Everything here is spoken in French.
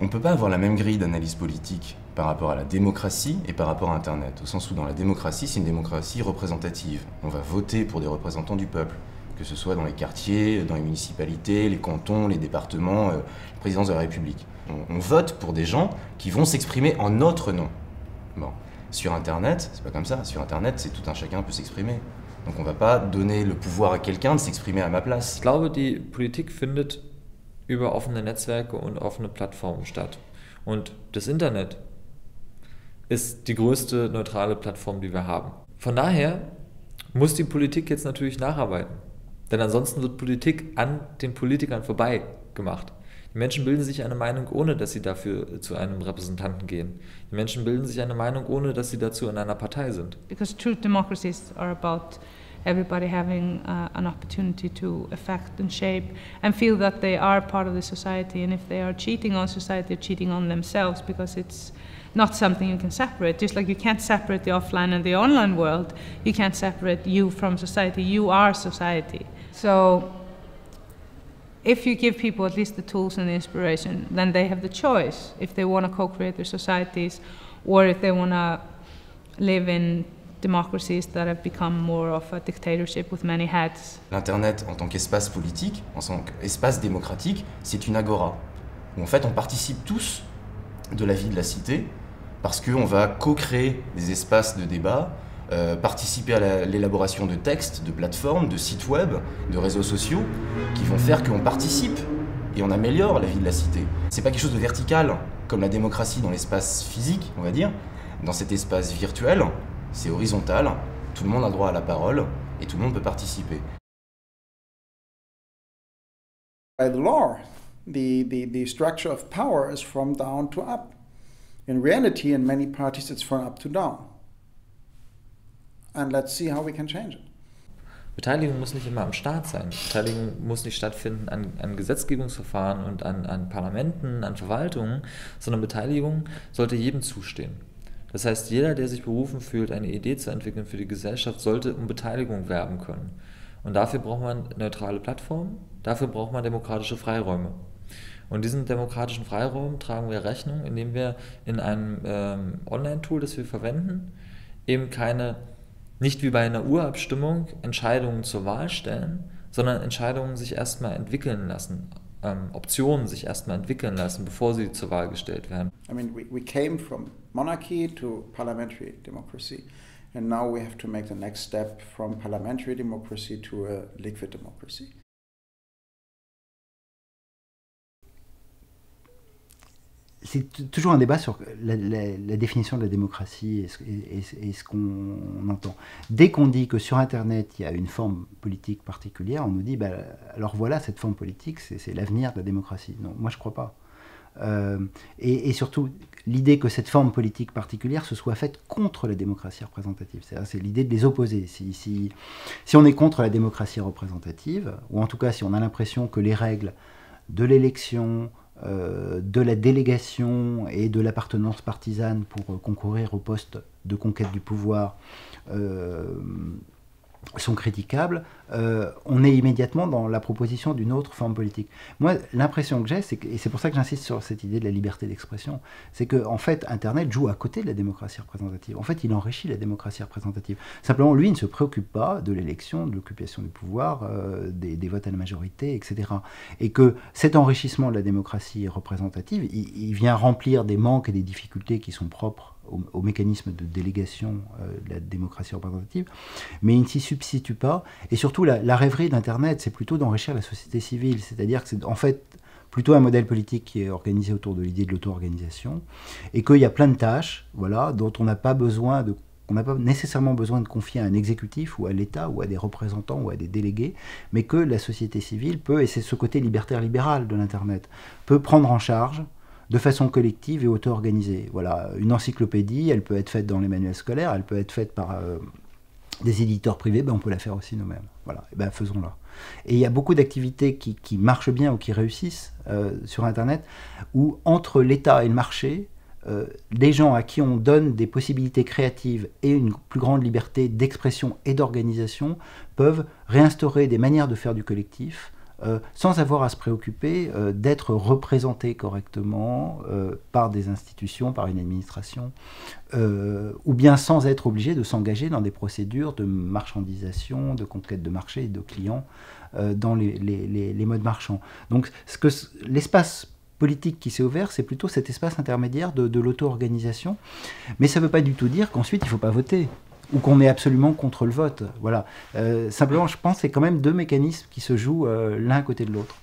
On ne peut pas avoir la même grille d'analyse politique par rapport à la démocratie et par rapport à Internet, au sens où dans la démocratie, c'est une démocratie représentative. On va voter pour des représentants du peuple, que ce soit dans les quartiers, dans les municipalités, les cantons, les départements, euh, la présidence de la République. On, vote pour des gens qui vont s'exprimer en notre nom. Bon. Sur Internet, c'est pas comme ça. Sur Internet, c'est tout un chacun peut s'exprimer. Donc on va pas donner le pouvoir à quelqu'un de s'exprimer à ma place. Über offene Netzwerke und offene Plattformen statt. Und das Internet ist die größte neutrale Plattform, die wir haben. Von daher muss die Politik jetzt natürlich nacharbeiten. Denn ansonsten wird Politik an den Politikern vorbei gemacht. Die Menschen bilden sich eine Meinung, ohne dass sie dafür zu einem Repräsentanten gehen. Die Menschen bilden sich eine Meinung, ohne dass sie dazu in einer Partei sind. Because true democracies are about everybody having uh, an opportunity to affect and shape and feel that they are part of the society. And if they are cheating on society, they're cheating on themselves because it's not something you can separate. Just like you can't separate the offline and the online world, you can't separate you from society. You are society. So if you give people at least the tools and the inspiration, then they have the choice if they want to co-create their societies or if they want to live in democracies that have become more of a dictatorship with many heads. L'Internet en tant qu'espace politique, en tant qu'espace démocratique, c'est une agora. Où en fait on participe tous de la vie de la cité parce qu'on va co-créer des espaces de débat, euh, participer à l'élaboration de textes, de plateformes, de sites web, de réseaux sociaux qui vont faire qu'on participe et on améliore la vie de la cité. C'est pas quelque chose de vertical comme la démocratie dans l'espace physique, on va dire. Dans cet espace virtuel, c'est horizontal, tout le monde a droit à la parole et tout le monde peut participer. By the law, the, the, the structure of power is from down to up. In reality, in many parties, it's from up to down. And let's see how we can change it. Beteiligung muss nicht immer am Staat sein. Beteiligung muss nicht stattfinden an, an Gesetzgebungsverfahren und an, an Parlamenten, an Verwaltungen, sondern Beteiligung sollte jedem zustehen. Das heißt, jeder, der sich berufen fühlt, eine Idee zu entwickeln für die Gesellschaft, sollte um Beteiligung werben können. Und dafür braucht man neutrale Plattformen, dafür braucht man demokratische Freiräume. Und diesen demokratischen Freiraum tragen wir Rechnung, indem wir in einem ähm, Online-Tool, das wir verwenden, eben keine, nicht wie bei einer Urabstimmung, Entscheidungen zur Wahl stellen, sondern Entscheidungen sich erstmal entwickeln lassen, ähm, Optionen sich erstmal entwickeln lassen, bevor sie zur Wahl gestellt werden. I mean, we, we came from monarchy to parliamentary democracy. And now we have to make the next step from parliamentary democracy to a liquid democracy. C'est toujours un débat sur la, définition de la démocratie et ce, qu'on entend. Dès qu'on dit que sur Internet, il y a une forme politique particulière, on nous dit, bah, alors voilà, cette forme politique, c'est l'avenir de la démocratie. Non, moi je ne crois pas. Euh, et, surtout, l'idée que cette forme politique particulière se soit faite contre la démocratie représentative. C'est l'idée de les opposer. Si on est contre la démocratie représentative, ou en tout cas si on a l'impression que les règles de l'élection, euh, de la délégation et de l'appartenance partisane pour euh, concourir au poste de conquête du pouvoir euh, sont critiquables, euh, on est immédiatement dans la proposition d'une autre forme politique. Moi, l'impression que j'ai, et c'est pour ça que j'insiste sur cette idée de la liberté d'expression, c'est que en fait, Internet joue à côté de la démocratie représentative. En fait, il enrichit la démocratie représentative. Simplement, lui, il ne se préoccupe pas de l'élection, de l'occupation du pouvoir, euh, des, votes à la majorité, etc. Et que cet enrichissement de la démocratie représentative, il vient remplir des manques et des difficultés qui sont propres au, mécanisme de délégation euh, de la démocratie représentative, mais il ne s'y substitue pas. Et surtout, la, la rêverie d'Internet, c'est plutôt d'enrichir la société civile, c'est-à-dire que c'est en fait plutôt un modèle politique qui est organisé autour de l'idée de l'auto-organisation, et qu'il y a plein de tâches voilà, dont on n'a pas besoin de on n'a pas nécessairement besoin de confier à un exécutif ou à l'État ou à des représentants ou à des délégués, mais que la société civile peut, et c'est ce côté libertaire libéral de l'Internet, peut prendre en charge de façon collective et auto-organisée. Voilà, une encyclopédie, elle peut être faite dans les manuels scolaires, elle peut être faite par euh, des éditeurs privés, ben on peut la faire aussi nous-mêmes. Voilà, et ben faisons-la. Et il y a beaucoup d'activités qui, marchent bien ou qui réussissent euh, sur Internet, où entre l'État et le marché, euh, les gens à qui on donne des possibilités créatives et une plus grande liberté d'expression et d'organisation peuvent réinstaurer des manières de faire du collectif euh, sans avoir à se préoccuper euh, d'être représenté correctement euh, par des institutions, par une administration, ou bien sans être obligé de s'engager dans des procédures de marchandisation, de conquête de marché et de clients dans les, modes marchands. Donc ce que l'espace politique qui s'est ouvert, c'est plutôt cet espace intermédiaire de l'auto-organisation. Mais ça ne veut pas du tout dire qu'ensuite il ne faut pas voter ou qu'on est absolument contre le vote. Voilà. Euh, simplement, je pense que c'est quand même deux mécanismes qui se jouent euh, l'un à côté de l'autre.